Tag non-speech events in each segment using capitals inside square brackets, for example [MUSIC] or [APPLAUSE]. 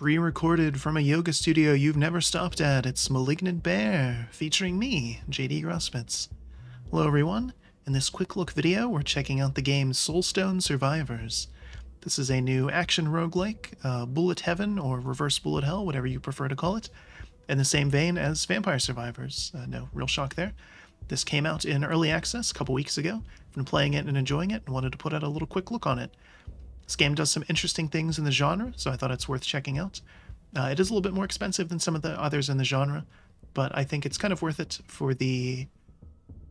pre recorded from a yoga studio you've never stopped at. It's Malignant Bear, featuring me, JD Grosspitz. Hello, everyone. In this quick look video, we're checking out the game Soulstone Survivors. This is a new action roguelike, uh, Bullet Heaven or Reverse Bullet Hell, whatever you prefer to call it, in the same vein as Vampire Survivors. Uh, no real shock there. This came out in early access a couple weeks ago. I've been playing it and enjoying it and wanted to put out a little quick look on it. This game does some interesting things in the genre, so I thought it's worth checking out. Uh, it is a little bit more expensive than some of the others in the genre, but I think it's kind of worth it for the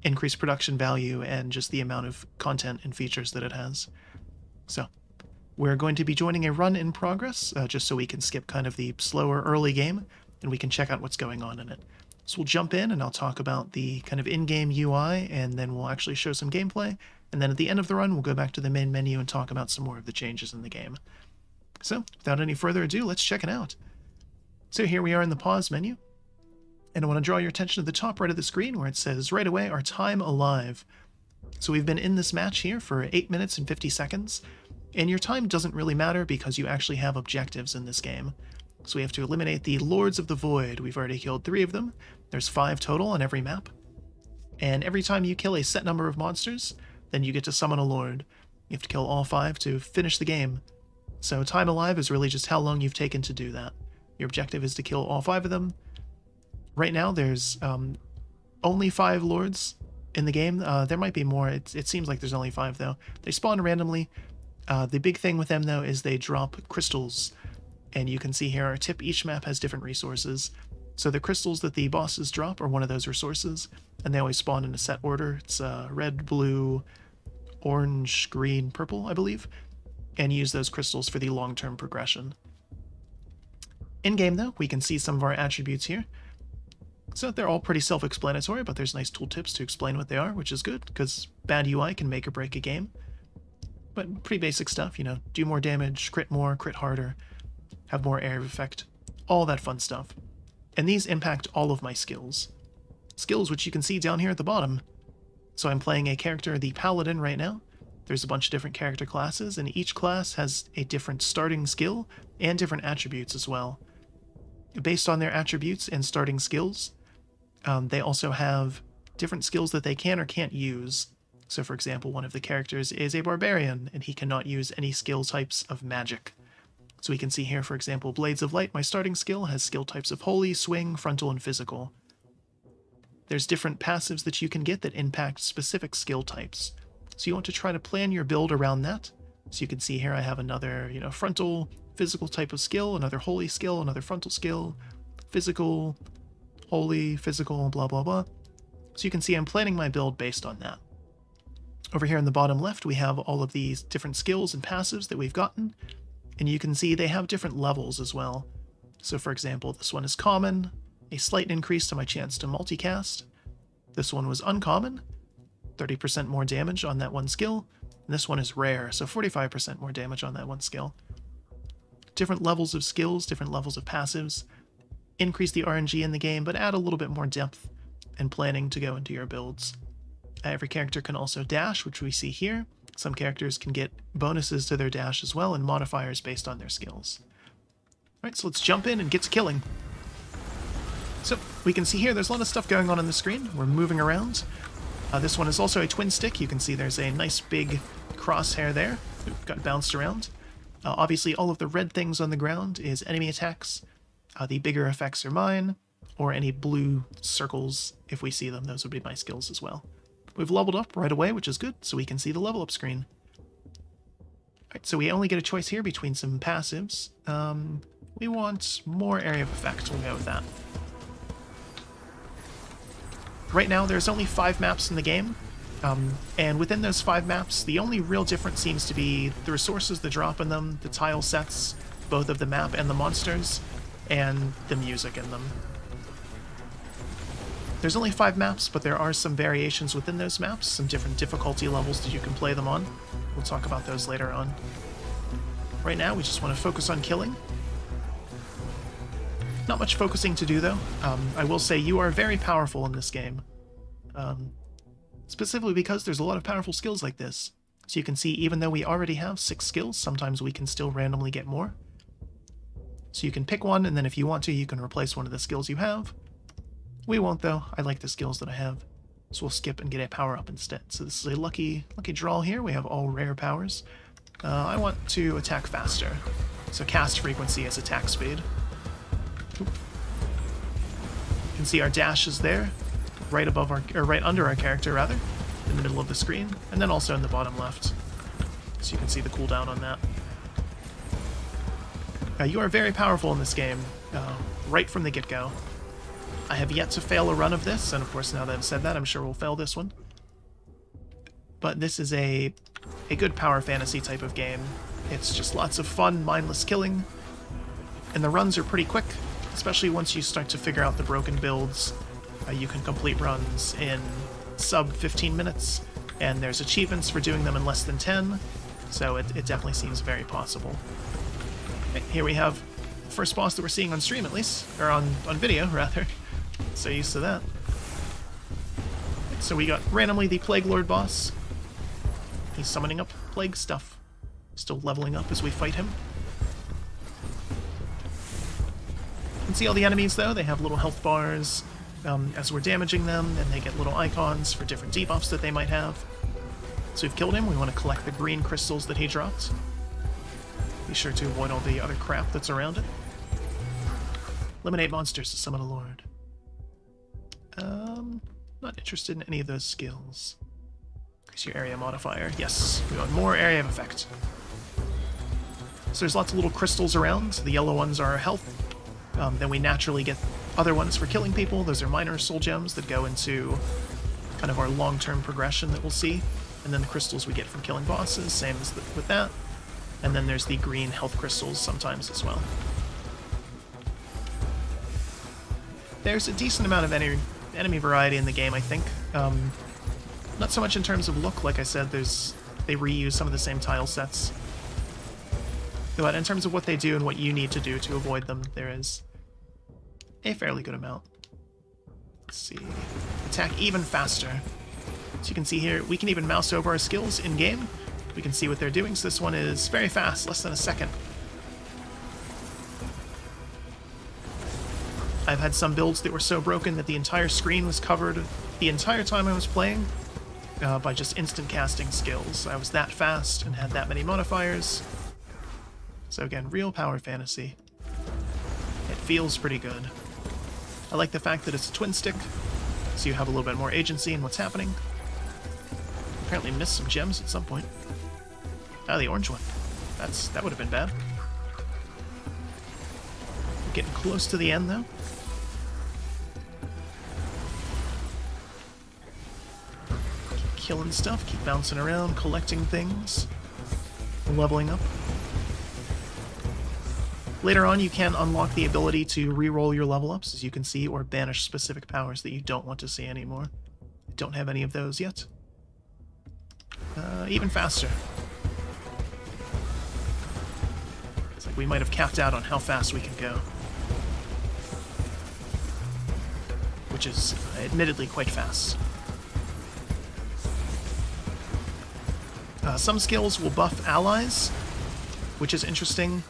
increased production value and just the amount of content and features that it has. So, we're going to be joining a run in progress, uh, just so we can skip kind of the slower early game and we can check out what's going on in it. So we'll jump in and I'll talk about the kind of in-game UI and then we'll actually show some gameplay and then at the end of the run, we'll go back to the main menu and talk about some more of the changes in the game. So, without any further ado, let's check it out. So here we are in the pause menu. And I want to draw your attention to the top right of the screen where it says right away our time alive. So we've been in this match here for 8 minutes and 50 seconds. And your time doesn't really matter because you actually have objectives in this game. So we have to eliminate the Lords of the Void. We've already killed three of them. There's five total on every map. And every time you kill a set number of monsters, then you get to summon a lord. You have to kill all five to finish the game. So time alive is really just how long you've taken to do that. Your objective is to kill all five of them. Right now, there's um, only five lords in the game. Uh, there might be more. It, it seems like there's only five, though. They spawn randomly. Uh, the big thing with them, though, is they drop crystals. And you can see here, our tip, each map has different resources. So the crystals that the bosses drop are one of those resources, and they always spawn in a set order. It's uh, red, blue, orange, green, purple, I believe, and use those crystals for the long-term progression. In-game, though, we can see some of our attributes here. So they're all pretty self-explanatory, but there's nice tooltips to explain what they are, which is good, because bad UI can make or break a game. But pretty basic stuff, you know, do more damage, crit more, crit harder, have more of effect, all that fun stuff. And these impact all of my skills. Skills which you can see down here at the bottom. So I'm playing a character, the Paladin, right now. There's a bunch of different character classes, and each class has a different starting skill and different attributes as well. Based on their attributes and starting skills, um, they also have different skills that they can or can't use. So, for example, one of the characters is a barbarian, and he cannot use any skill types of magic. So we can see here, for example, Blades of Light, my starting skill, has skill types of Holy, Swing, Frontal, and Physical. There's different passives that you can get that impact specific skill types. So you want to try to plan your build around that. So you can see here I have another, you know, frontal, physical type of skill, another holy skill, another frontal skill, physical, holy, physical, blah, blah, blah. So you can see I'm planning my build based on that. Over here in the bottom left, we have all of these different skills and passives that we've gotten, and you can see they have different levels as well. So for example, this one is common, a slight increase to my chance to multicast. This one was uncommon, 30% more damage on that one skill. And this one is rare, so 45% more damage on that one skill. Different levels of skills, different levels of passives. Increase the RNG in the game, but add a little bit more depth and planning to go into your builds. Every character can also dash, which we see here. Some characters can get bonuses to their dash as well and modifiers based on their skills. Alright, so let's jump in and get to killing. So we can see here there's a lot of stuff going on on the screen. We're moving around. Uh, this one is also a twin stick. You can see there's a nice big crosshair there. Ooh, got bounced around. Uh, obviously, all of the red things on the ground is enemy attacks. Uh, the bigger effects are mine, or any blue circles, if we see them, those would be my skills as well. We've leveled up right away, which is good, so we can see the level up screen. Alright, so we only get a choice here between some passives. Um, we want more area of effect, we'll go with that. Right now, there's only five maps in the game, um, and within those five maps, the only real difference seems to be the resources that drop in them, the tile sets, both of the map and the monsters, and the music in them. There's only five maps, but there are some variations within those maps, some different difficulty levels that you can play them on. We'll talk about those later on. Right now, we just want to focus on killing, not much focusing to do, though. Um, I will say you are very powerful in this game. Um, specifically because there's a lot of powerful skills like this. So you can see, even though we already have six skills, sometimes we can still randomly get more. So you can pick one, and then if you want to, you can replace one of the skills you have. We won't, though. I like the skills that I have. So we'll skip and get a power up instead. So this is a lucky lucky draw here. We have all rare powers. Uh, I want to attack faster. So cast frequency as attack speed. You can see our dash is there, right above our, or right under our character rather, in the middle of the screen, and then also in the bottom left. So you can see the cooldown on that. Uh, you are very powerful in this game, uh, right from the get-go. I have yet to fail a run of this, and of course now that I've said that, I'm sure we'll fail this one. But this is a, a good power fantasy type of game. It's just lots of fun, mindless killing, and the runs are pretty quick, especially once you start to figure out the broken builds. Uh, you can complete runs in sub 15 minutes, and there's achievements for doing them in less than 10, so it, it definitely seems very possible. Here we have the first boss that we're seeing on stream, at least, or on, on video, [LAUGHS] rather. So used to that. So we got randomly the Plague Lord boss. He's summoning up plague stuff. Still leveling up as we fight him. See all the enemies, though. They have little health bars um, as we're damaging them, and they get little icons for different debuffs that they might have. So we've killed him. We want to collect the green crystals that he dropped. Be sure to avoid all the other crap that's around it. Eliminate monsters to summon a lord. Um, not interested in any of those skills. Increase your area modifier. Yes, we want more area of effect. So there's lots of little crystals around. The yellow ones are health. Um, then we naturally get other ones for killing people. Those are minor soul gems that go into kind of our long-term progression that we'll see. And then the crystals we get from killing bosses, same as the, with that. And then there's the green health crystals sometimes as well. There's a decent amount of enemy, enemy variety in the game, I think. Um, not so much in terms of look, like I said, there's they reuse some of the same tile sets. But in terms of what they do and what you need to do to avoid them, there is a fairly good amount. Let's see. Attack even faster. So you can see here, we can even mouse over our skills in-game. We can see what they're doing, so this one is very fast, less than a second. I've had some builds that were so broken that the entire screen was covered the entire time I was playing uh, by just instant casting skills. I was that fast and had that many modifiers. So again, real power fantasy. It feels pretty good. I like the fact that it's a twin stick, so you have a little bit more agency in what's happening. Apparently missed some gems at some point. Ah, the orange one. That's That would have been bad. Getting close to the end, though. Keep killing stuff, keep bouncing around, collecting things, leveling up. Later on, you can unlock the ability to re-roll your level ups, as you can see, or banish specific powers that you don't want to see anymore. I don't have any of those yet. Uh, even faster. It's like we might have capped out on how fast we can go. Which is, admittedly, quite fast. Uh, some skills will buff allies, which is interesting.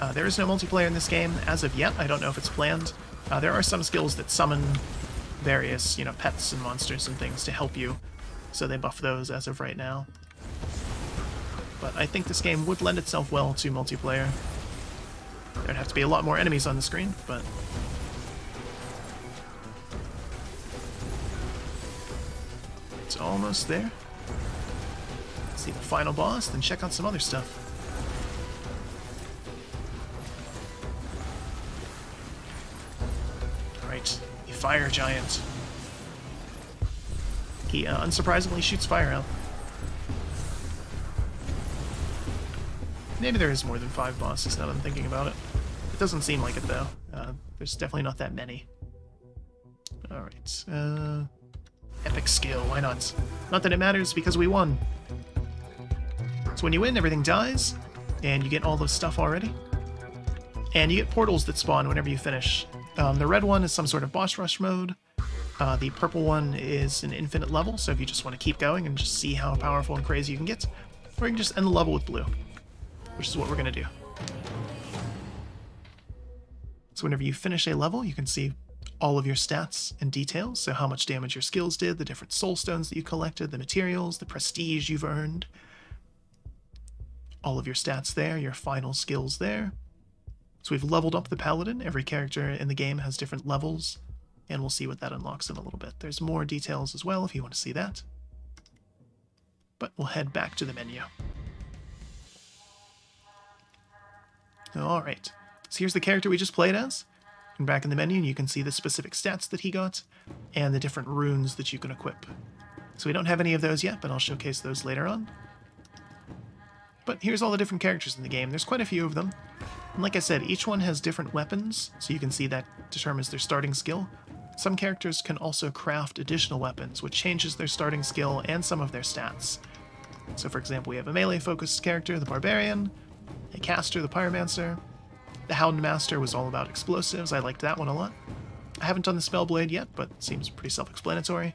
Uh, there is no multiplayer in this game as of yet. I don't know if it's planned. Uh, there are some skills that summon various, you know, pets and monsters and things to help you, so they buff those as of right now. But I think this game would lend itself well to multiplayer. There'd have to be a lot more enemies on the screen, but... It's almost there. see the final boss, then check out some other stuff. Fire giant. He uh, unsurprisingly shoots fire out. Maybe there is more than five bosses now that I'm thinking about it. It doesn't seem like it though. Uh, there's definitely not that many. Alright, uh... Epic skill, why not? Not that it matters, because we won. So when you win, everything dies, and you get all the stuff already. And you get portals that spawn whenever you finish. Um, the red one is some sort of boss rush mode. Uh, the purple one is an infinite level, so if you just want to keep going and just see how powerful and crazy you can get, or you can just end the level with blue, which is what we're going to do. So whenever you finish a level, you can see all of your stats and details. So how much damage your skills did, the different soul stones that you collected, the materials, the prestige you've earned, all of your stats there, your final skills there. So we've leveled up the paladin. Every character in the game has different levels, and we'll see what that unlocks in a little bit. There's more details as well if you want to see that. But we'll head back to the menu. Alright, so here's the character we just played as. And back in the menu, you can see the specific stats that he got and the different runes that you can equip. So we don't have any of those yet, but I'll showcase those later on. But here's all the different characters in the game. There's quite a few of them. And like I said, each one has different weapons, so you can see that determines their starting skill. Some characters can also craft additional weapons, which changes their starting skill and some of their stats. So for example, we have a melee-focused character, the Barbarian, a caster, the Pyromancer, the Houndmaster was all about explosives. I liked that one a lot. I haven't done the Spellblade yet, but seems pretty self-explanatory.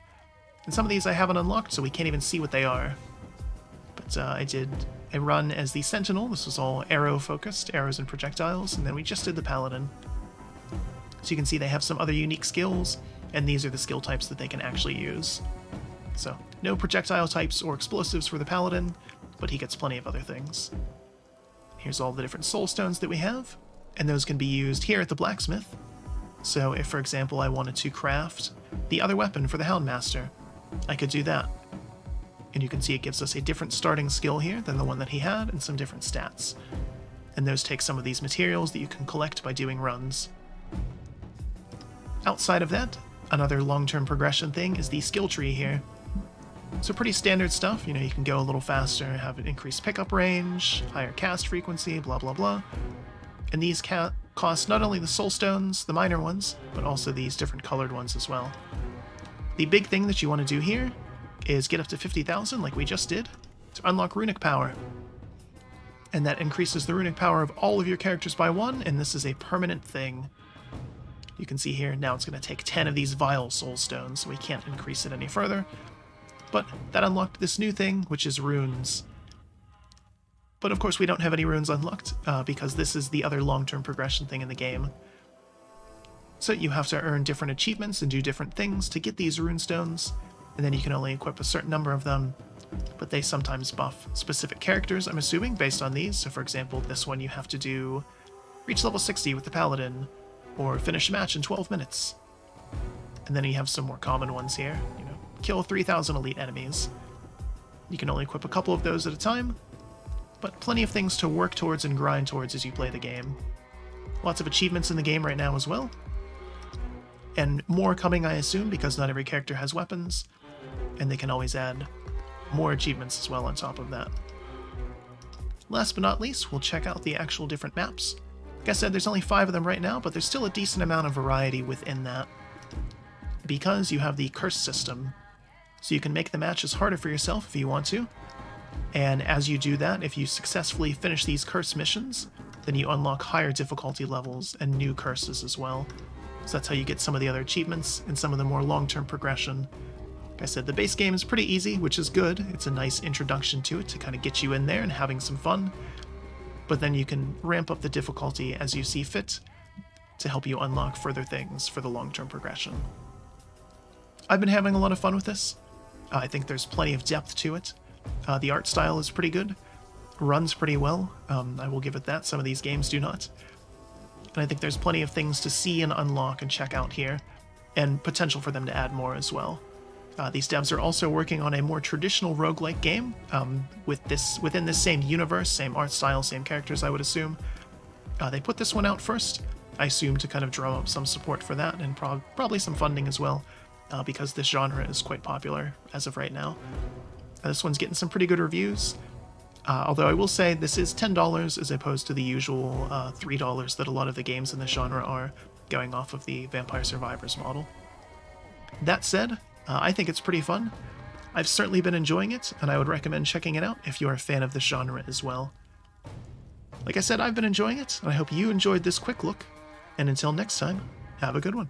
And some of these I haven't unlocked, so we can't even see what they are. But uh, I did a run as the Sentinel. This was all arrow-focused, arrows and projectiles, and then we just did the Paladin. So you can see they have some other unique skills, and these are the skill types that they can actually use. So, no projectile types or explosives for the Paladin, but he gets plenty of other things. Here's all the different soul stones that we have and those can be used here at the blacksmith. So if, for example, I wanted to craft the other weapon for the Houndmaster, I could do that. And you can see it gives us a different starting skill here than the one that he had, and some different stats. And those take some of these materials that you can collect by doing runs. Outside of that, another long-term progression thing is the skill tree here. So pretty standard stuff, you know, you can go a little faster, have an increased pickup range, higher cast frequency, blah blah blah and these cost not only the soul stones, the minor ones, but also these different colored ones as well. The big thing that you want to do here is get up to 50,000 like we just did to unlock runic power. And that increases the runic power of all of your characters by one, and this is a permanent thing. You can see here, now it's going to take 10 of these vile soul stones, so we can't increase it any further. But that unlocked this new thing, which is runes. But of course we don't have any runes unlocked, uh, because this is the other long-term progression thing in the game. So you have to earn different achievements and do different things to get these rune stones, and then you can only equip a certain number of them, but they sometimes buff specific characters, I'm assuming, based on these. So for example, this one you have to do reach level 60 with the Paladin, or finish a match in 12 minutes. And then you have some more common ones here, you know, kill 3,000 elite enemies. You can only equip a couple of those at a time, but plenty of things to work towards and grind towards as you play the game. Lots of achievements in the game right now as well. And more coming, I assume, because not every character has weapons, and they can always add more achievements as well on top of that. Last but not least, we'll check out the actual different maps. Like I said, there's only five of them right now, but there's still a decent amount of variety within that. Because you have the curse system, so you can make the matches harder for yourself if you want to, and as you do that, if you successfully finish these curse missions, then you unlock higher difficulty levels and new curses as well. So that's how you get some of the other achievements and some of the more long-term progression. Like I said, the base game is pretty easy, which is good. It's a nice introduction to it to kind of get you in there and having some fun. But then you can ramp up the difficulty as you see fit to help you unlock further things for the long-term progression. I've been having a lot of fun with this. Uh, I think there's plenty of depth to it. Uh, the art style is pretty good, runs pretty well. Um, I will give it that. Some of these games do not. And I think there's plenty of things to see and unlock and check out here, and potential for them to add more as well. Uh, these devs are also working on a more traditional roguelike game um, with this within this same universe, same art style, same characters, I would assume. Uh, they put this one out first, I assume to kind of drum up some support for that and pro probably some funding as well, uh, because this genre is quite popular as of right now. Uh, this one's getting some pretty good reviews. Uh, although I will say this is $10 as opposed to the usual uh, $3 that a lot of the games in this genre are, going off of the Vampire Survivors model. That said, uh, I think it's pretty fun. I've certainly been enjoying it, and I would recommend checking it out if you're a fan of this genre as well. Like I said, I've been enjoying it, and I hope you enjoyed this quick look. And until next time, have a good one.